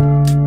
you